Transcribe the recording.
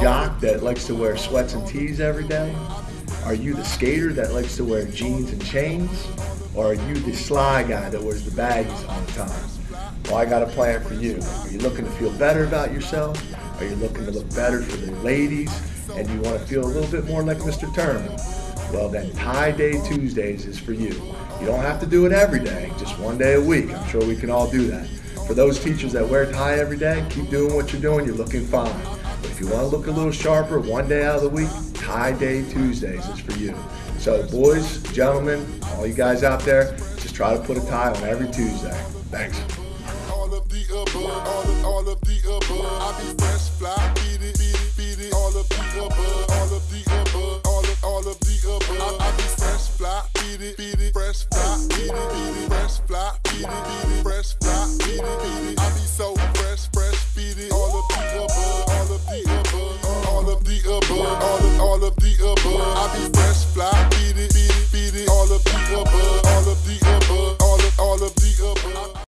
Jock that likes to wear sweats and tees every day? Are you the skater that likes to wear jeans and chains? Or are you the sly guy that wears the baggies all the time? Well, I got a plan for you. Are you looking to feel better about yourself? Are you looking to look better for the ladies? And you want to feel a little bit more like Mr. Turman? Well, then Tie Day Tuesdays is for you. You don't have to do it every day, just one day a week. I'm sure we can all do that. For those teachers that wear tie every day, keep doing what you're doing. You're looking fine. But if you want to look a little sharper one day out of the week, Tie Day Tuesdays is for you. So, boys, gentlemen, all you guys out there, just try to put a tie on every Tuesday. Thanks. All of the above, all of, the above. I be fresh, fly, beat it, beat it, fresh, fly, beat it, beat it, all of the above, all of, all of the above. I be